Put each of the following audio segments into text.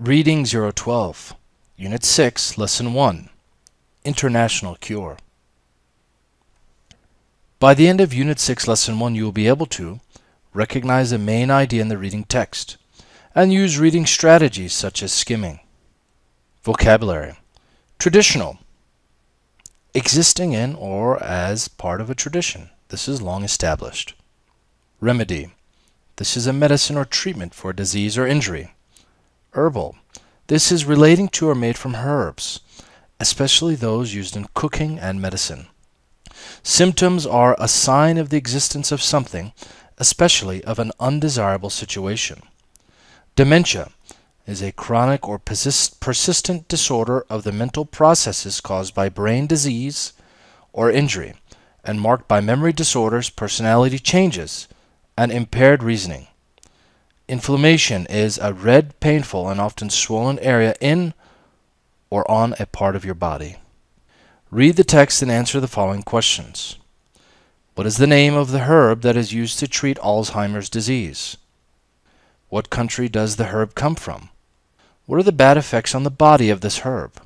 Reading 012, Unit 6, Lesson 1 International Cure. By the end of Unit 6, Lesson 1, you will be able to recognize the main idea in the reading text and use reading strategies such as skimming. Vocabulary Traditional Existing in or as part of a tradition. This is long established. Remedy This is a medicine or treatment for a disease or injury. Herbal. This is relating to or made from herbs, especially those used in cooking and medicine. Symptoms are a sign of the existence of something, especially of an undesirable situation. Dementia is a chronic or persist persistent disorder of the mental processes caused by brain disease or injury and marked by memory disorders, personality changes, and impaired reasoning. Inflammation is a red, painful, and often swollen area in or on a part of your body. Read the text and answer the following questions. What is the name of the herb that is used to treat Alzheimer's disease? What country does the herb come from? What are the bad effects on the body of this herb?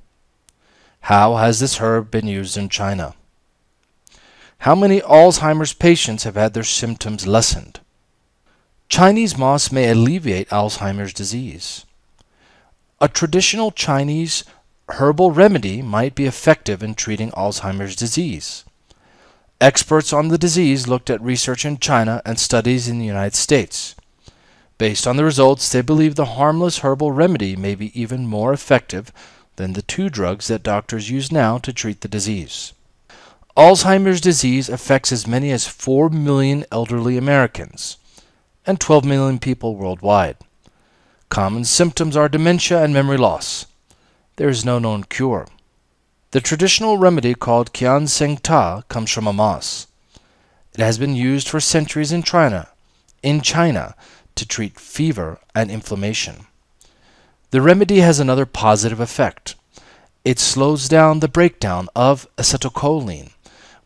How has this herb been used in China? How many Alzheimer's patients have had their symptoms lessened? Chinese moss may alleviate Alzheimer's disease. A traditional Chinese herbal remedy might be effective in treating Alzheimer's disease. Experts on the disease looked at research in China and studies in the United States. Based on the results, they believe the harmless herbal remedy may be even more effective than the two drugs that doctors use now to treat the disease. Alzheimer's disease affects as many as 4 million elderly Americans and 12 million people worldwide. Common symptoms are dementia and memory loss. There is no known cure. The traditional remedy called Qian Ceng Ta comes from a moss. It has been used for centuries in China, in China to treat fever and inflammation. The remedy has another positive effect. It slows down the breakdown of acetylcholine,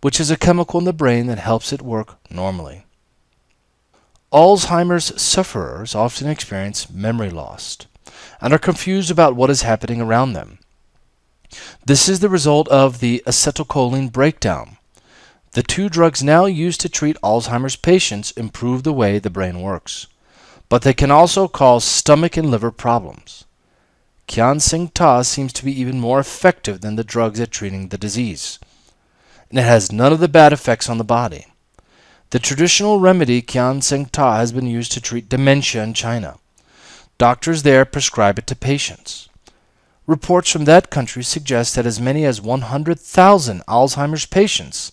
which is a chemical in the brain that helps it work normally. Alzheimer's sufferers often experience memory loss and are confused about what is happening around them. This is the result of the acetylcholine breakdown. The two drugs now used to treat Alzheimer's patients improve the way the brain works, but they can also cause stomach and liver problems. Qian Ceng Ta seems to be even more effective than the drugs at treating the disease, and it has none of the bad effects on the body. The traditional remedy Qian Ceng Ta has been used to treat dementia in China. Doctors there prescribe it to patients. Reports from that country suggest that as many as 100,000 Alzheimer's patients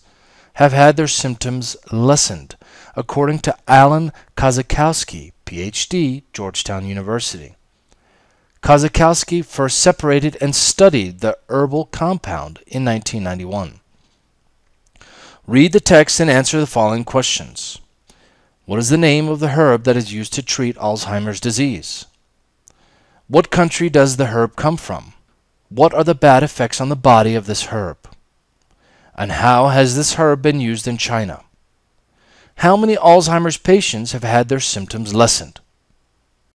have had their symptoms lessened, according to Alan Kozikowski, PhD, Georgetown University. Kozikowski first separated and studied the herbal compound in 1991. Read the text and answer the following questions. What is the name of the herb that is used to treat Alzheimer's disease? What country does the herb come from? What are the bad effects on the body of this herb? And how has this herb been used in China? How many Alzheimer's patients have had their symptoms lessened?